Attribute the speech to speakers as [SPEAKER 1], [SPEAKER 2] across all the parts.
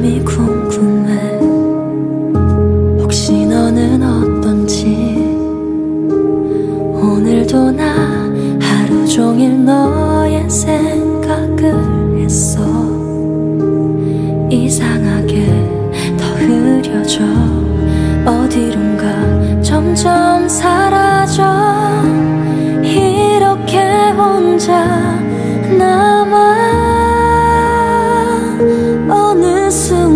[SPEAKER 1] 마음이 궁금해. 혹시 너는 어떤지. 오늘도 나 하루 종일 너의 생각을 했어. 이상하게 더 흐려져. 어디론가 점점 어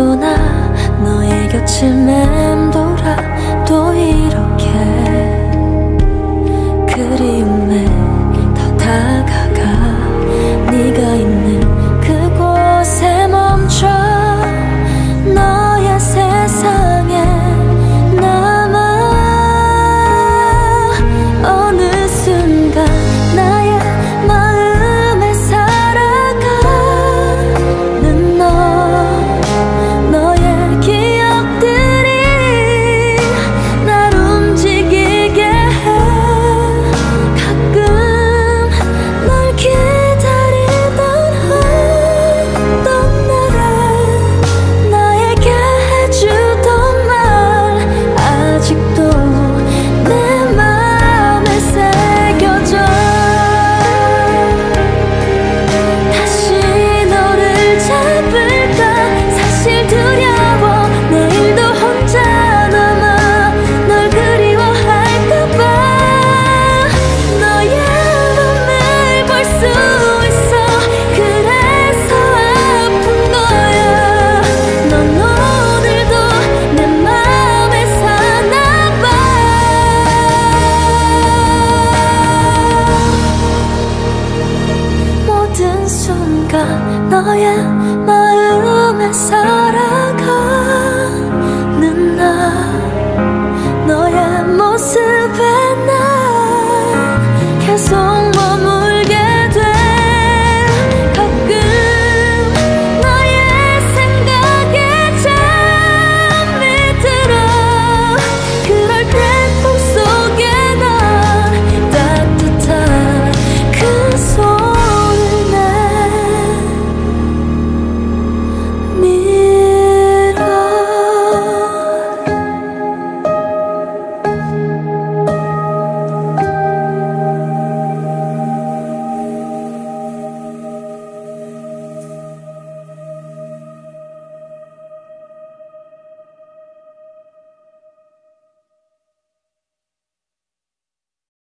[SPEAKER 1] 또 나 너의 곁을 맴 순간 너의 마음에 살아